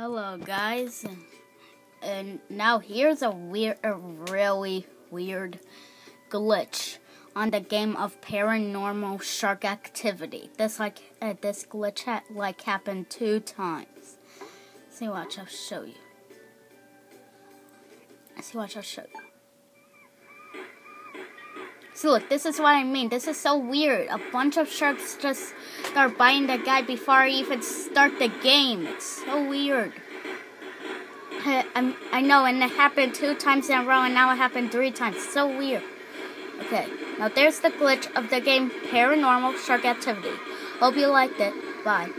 Hello, guys. And now here's a weird, a really weird glitch on the game of Paranormal Shark Activity. This like uh, this glitch ha like happened two times. See, watch, I'll show you. See, watch, I'll show you. So look, this is what I mean. This is so weird. A bunch of sharks just start biting the guy before I even start the game. It's so weird. I, I know, and it happened two times in a row, and now it happened three times. So weird. Okay, now there's the glitch of the game Paranormal Shark Activity. Hope you liked it. Bye.